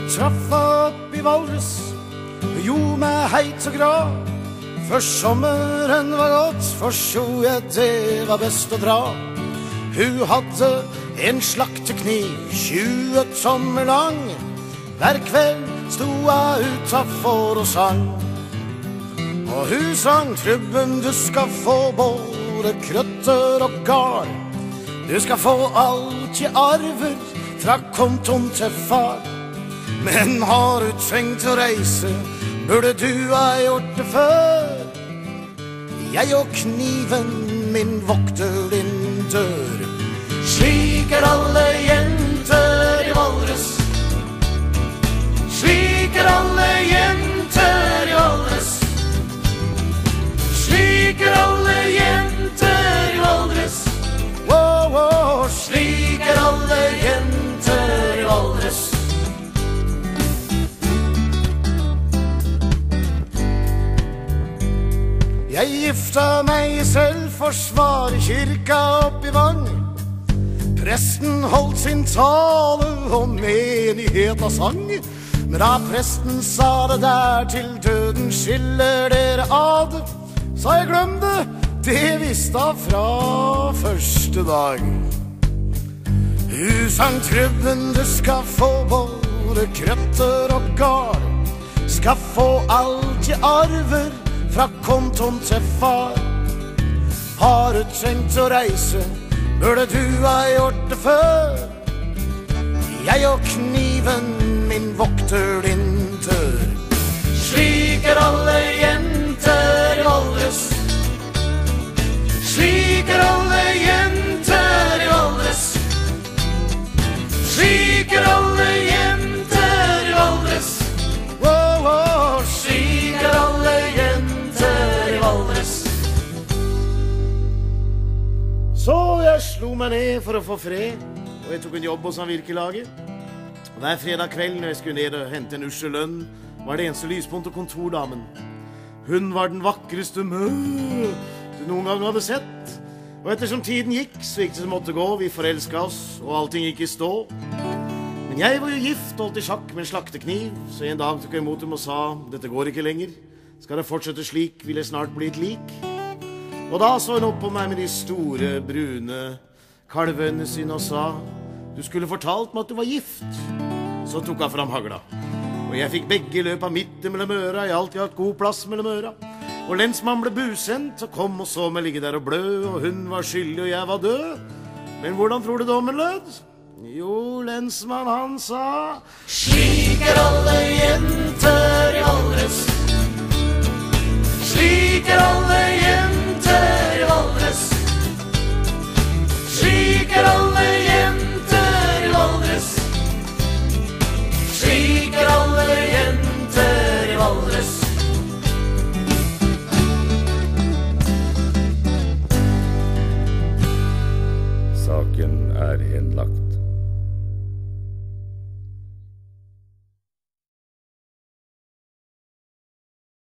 Jeg traff opp i Valdres, gjorde meg heit og glad. Før sommeren var gått, forsto jeg det var best å dra. Hun hadde en slaktekniv, 20 tommer lang. Hver kveld sto hun utafor og sang. Og hun sang trubben, du skal få både krøtter og gard. Du skal få alt jeg arver fra kontoen til far. Men har du trengt å reise, burde du ha gjort det før. Jeg og kniven min vokter din dør. Slik er alle jenter i Valdres. Slik er alle jenter i Valdres. Slik er alle jenter i Valdres. Wow, wow, slik Jeg gifta meg i Selvforsvarkirka opp i Vang. Presten holdt sin tale, og menigheta sang. Men da presten sa det der til døden skiller dere ad, sa jeg glem det, det visste jeg fra første dag. Hun sang trubben, du skal få både krøtter og gard. Skal få alt jeg arver fra kontoen til far. Har du trengt å reise, burde du ha gjort det før. Jeg og kniven min vokter din dør. Slik er alle jenter i Valdres. Slik er alle jenter i Valdres. Slik er jeg slo meg ned for å få fred, og jeg tok en jobb hos samvirkelaget. Hver fredag kveld når jeg skulle ned og hente en ussel lønn, var det eneste lyspunktet kontordamen. Hun var den vakreste mø du noen gang hadde sett. Og ettersom tiden gikk, så gikk det som måtte gå. Vi forelska oss, og allting gikk i stå. Men jeg var jo gift og holdt i sjakk med en slaktekniv, så en dag tok jeg imot dem og sa dette går ikke lenger. Skal det fortsette slik, vil jeg snart bli et lik. Og da så hun opp på meg med de store, brune kalvene sine og sa du skulle fortalt meg at du var gift. Så tok hun fram hagla. Og jeg fikk begge i løpet av midten mellom øra. Jeg har alltid hatt god plass mellom øra. Og lensmannen ble busendt og kom og så meg ligge der og blø, og hun var skyldig og jeg var død. Men hvordan tror du dommen lød? Jo, lensmann han sa Slik